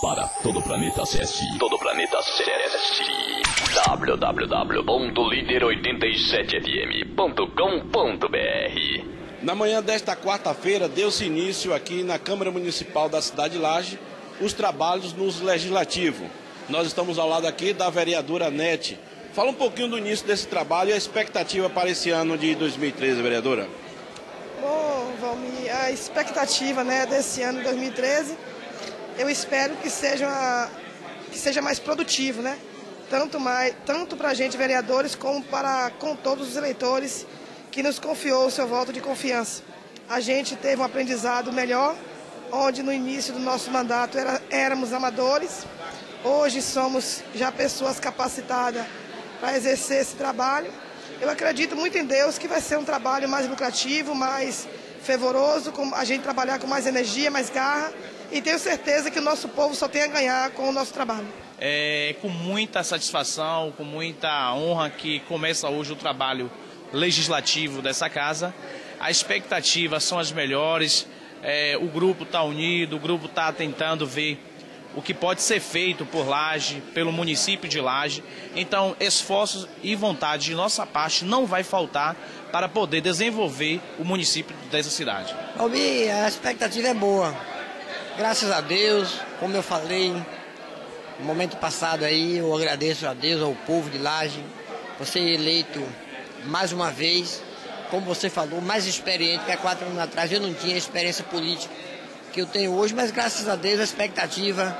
Para todo o planeta acesse todo o planeta acesse www.líder87fm.com.br Na manhã desta quarta-feira deu-se início aqui na Câmara Municipal da cidade de Laje os trabalhos nos legislativo. Nós estamos ao lado aqui da vereadora Nete. Fala um pouquinho do início desse trabalho e a expectativa para esse ano de 2013, vereadora. Bom, Valmir, a expectativa né, desse ano 2013, eu espero que seja, que seja mais produtivo, né? Tanto, tanto para a gente, vereadores, como para com todos os eleitores que nos confiou o seu voto de confiança. A gente teve um aprendizado melhor, onde no início do nosso mandato era, éramos amadores, hoje somos já pessoas capacitadas para exercer esse trabalho. Eu acredito muito em Deus que vai ser um trabalho mais lucrativo, mais fervoroso, com a gente trabalhar com mais energia, mais garra e tenho certeza que o nosso povo só tem a ganhar com o nosso trabalho. É com muita satisfação, com muita honra que começa hoje o trabalho legislativo dessa casa. As expectativas são as melhores, é, o grupo está unido, o grupo está tentando ver o que pode ser feito por Laje, pelo município de Laje. Então, esforços e vontade de nossa parte não vai faltar para poder desenvolver o município dessa cidade. Albi, a expectativa é boa. Graças a Deus, como eu falei no momento passado aí, eu agradeço a Deus, ao povo de Laje, ser eleito mais uma vez, como você falou, mais experiente que há quatro anos atrás. Eu não tinha experiência política que eu tenho hoje, mas graças a Deus a expectativa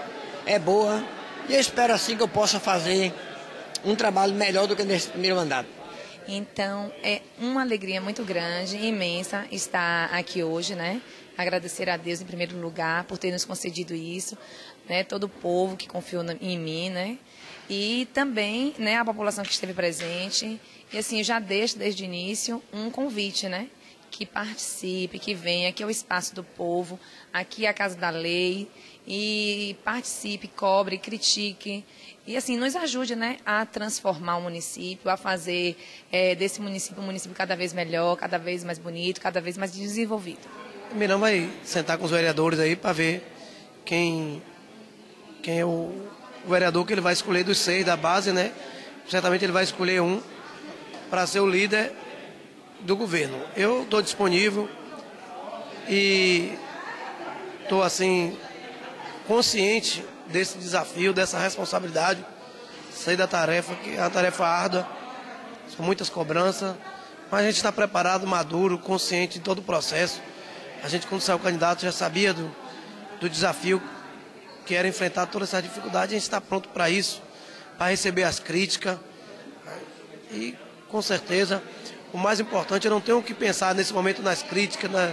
é boa e eu espero assim que eu possa fazer um trabalho melhor do que nesse primeiro mandato. Então, é uma alegria muito grande, imensa, estar aqui hoje, né? Agradecer a Deus em primeiro lugar por ter nos concedido isso, né? Todo o povo que confiou em mim, né? E também, né, a população que esteve presente. E assim, eu já deixo desde o início um convite, né? Que participe, que venha, aqui é o espaço do povo, aqui é a Casa da Lei, e participe, cobre, critique e assim nos ajude né, a transformar o município, a fazer é, desse município um município cada vez melhor, cada vez mais bonito, cada vez mais desenvolvido. Mirão vai sentar com os vereadores aí para ver quem, quem é o, o vereador que ele vai escolher dos seis da base, né? Certamente ele vai escolher um para ser o líder do governo. Eu estou disponível e estou assim consciente desse desafio, dessa responsabilidade. Sei da tarefa, que é uma tarefa árdua, são muitas cobranças, mas a gente está preparado, maduro, consciente de todo o processo. A gente, quando saiu candidato, já sabia do, do desafio que era enfrentar toda essa dificuldade. A gente está pronto para isso, para receber as críticas. E, com certeza, o mais importante, eu não tenho que pensar nesse momento nas críticas, na,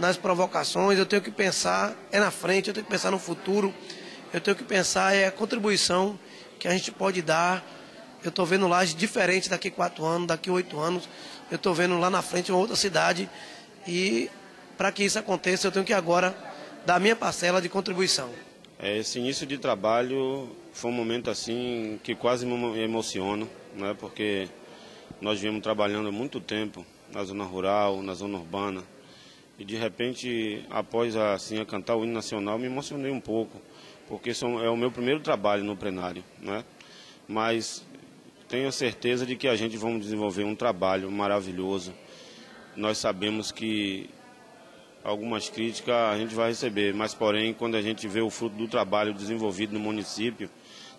nas provocações, eu tenho que pensar é na frente, eu tenho que pensar no futuro, eu tenho que pensar é a contribuição que a gente pode dar. Eu estou vendo lá diferente daqui quatro anos, daqui oito anos, eu estou vendo lá na frente uma outra cidade e para que isso aconteça eu tenho que agora dar a minha parcela de contribuição. É, esse início de trabalho foi um momento assim que quase me emociono, né? porque nós viemos trabalhando há muito tempo na zona rural, na zona urbana, e de repente, após assim a cantar o hino nacional, me emocionei um pouco, porque é o meu primeiro trabalho no plenário, né? Mas tenho certeza de que a gente vamos desenvolver um trabalho maravilhoso. Nós sabemos que algumas críticas a gente vai receber, mas porém, quando a gente vê o fruto do trabalho desenvolvido no município,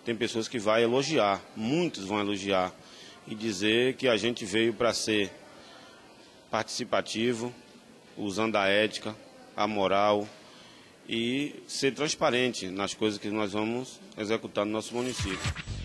tem pessoas que vão elogiar, muitos vão elogiar e dizer que a gente veio para ser participativo, usando a ética, a moral e ser transparente nas coisas que nós vamos executar no nosso município.